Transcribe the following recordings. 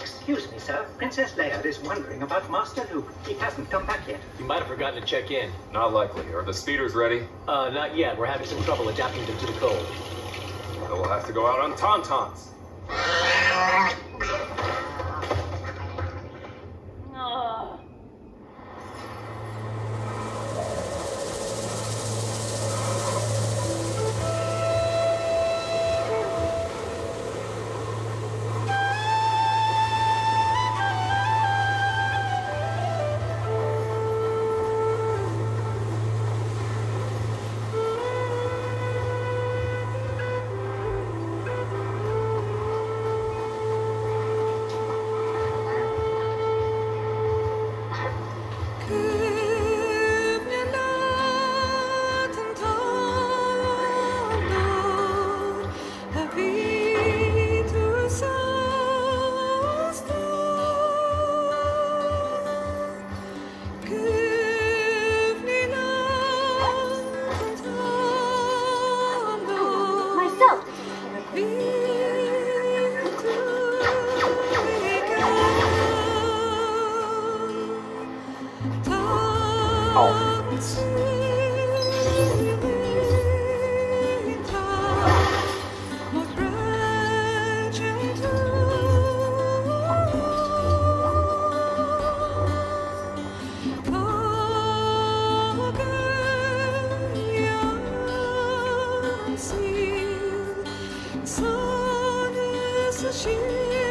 Excuse me, sir. Princess Leia is wondering about Master Luke. He hasn't come back yet. You might have forgotten to check in. Not likely. Are the speeders ready? Uh, not yet. We're having some trouble adapting them to the cold. Then we'll have to go out on tauntauns. Shirin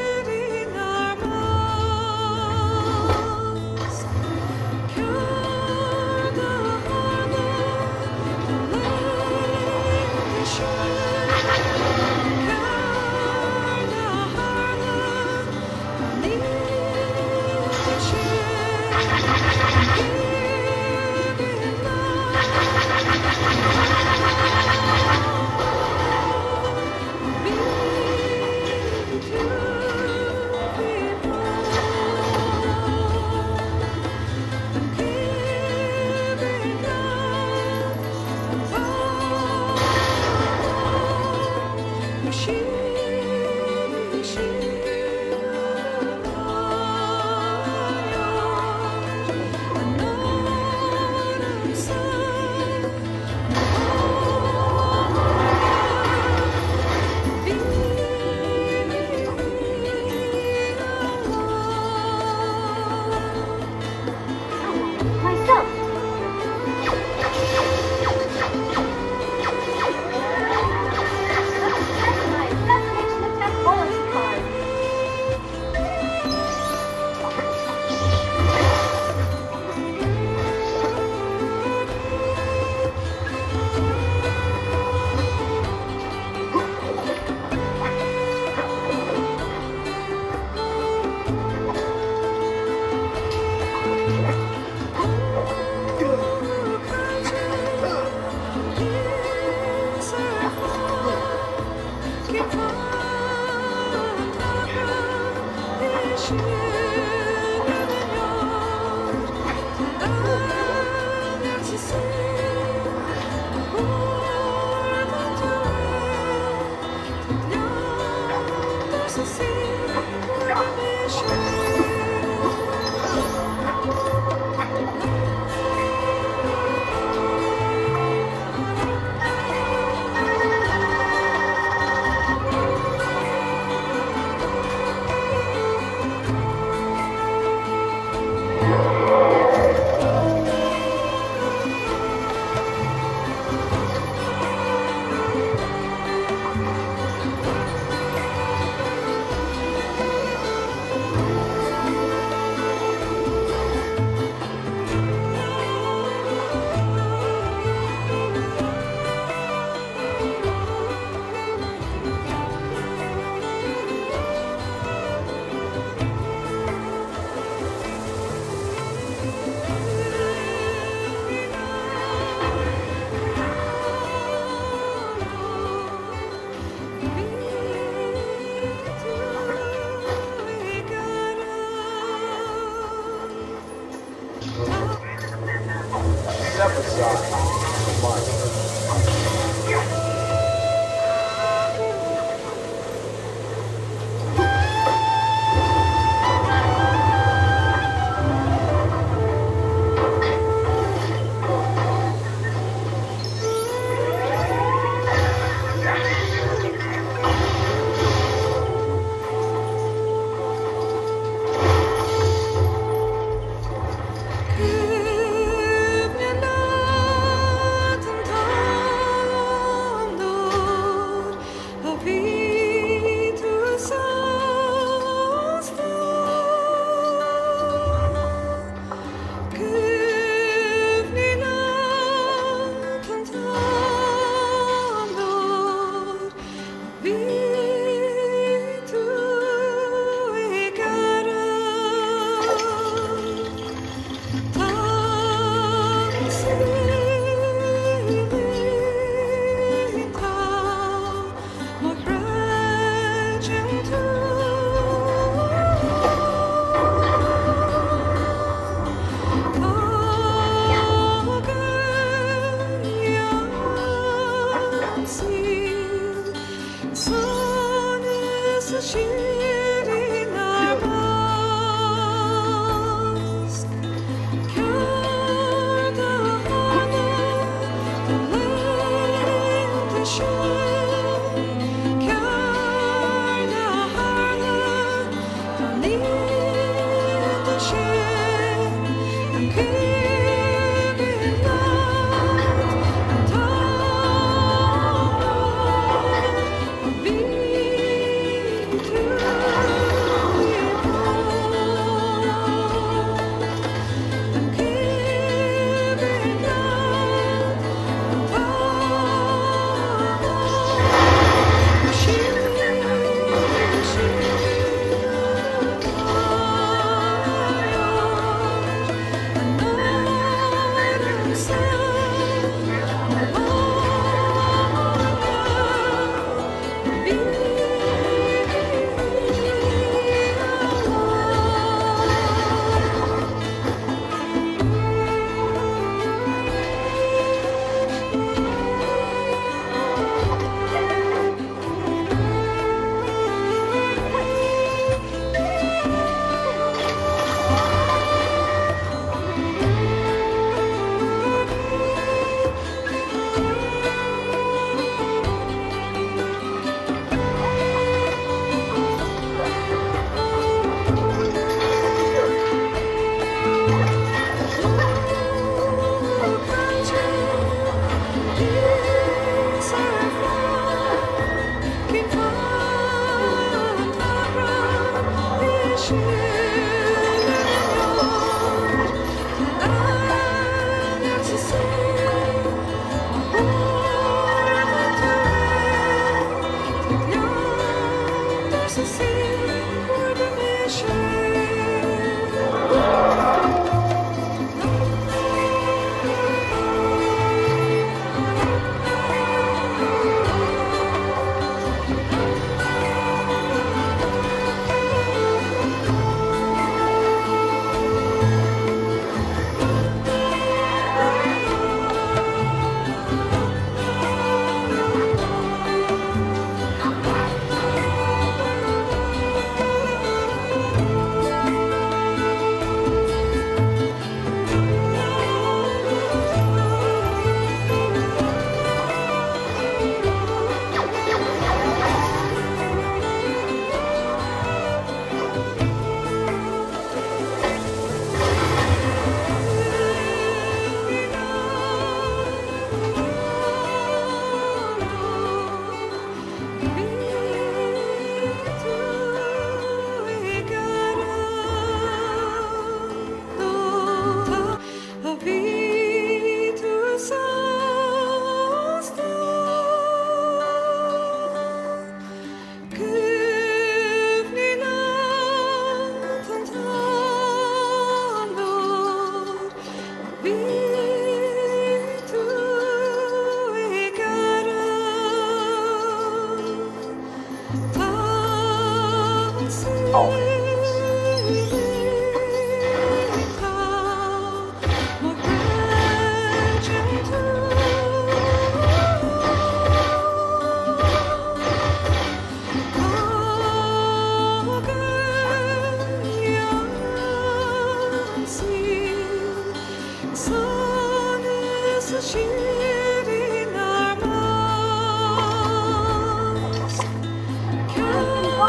Step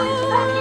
你